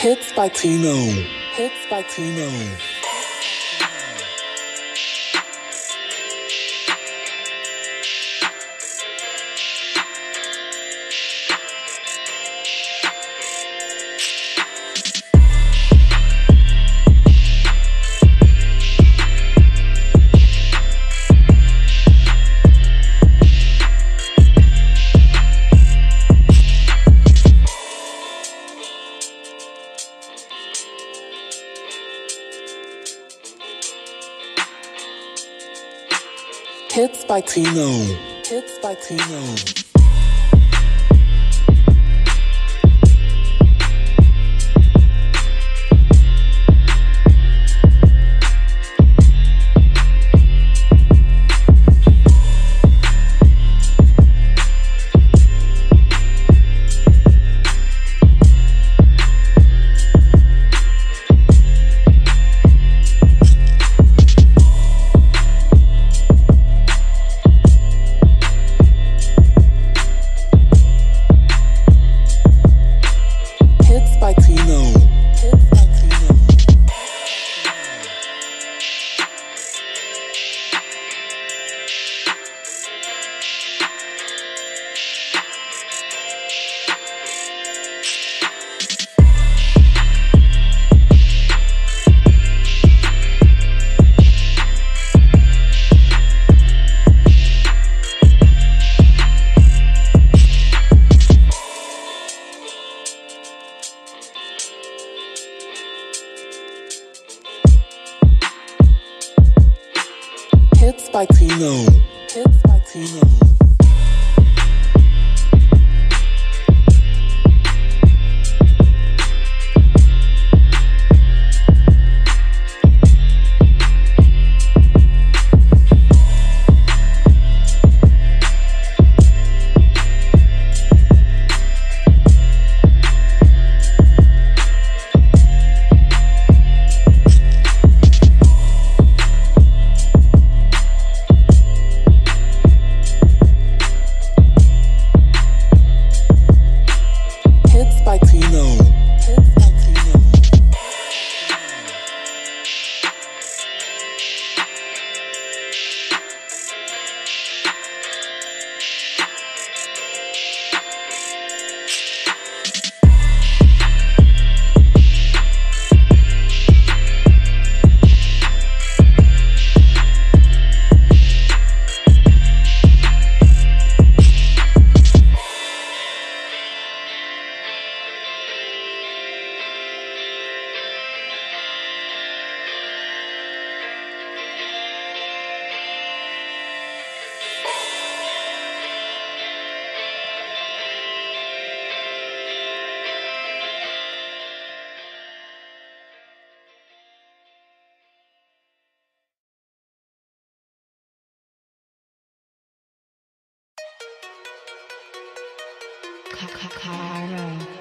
Hits by Tino. Hits by Tino. By Tino. Hits by Tino. By Tino. Hits by Tino. Caro.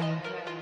Guarani.